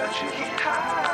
But you keep tight.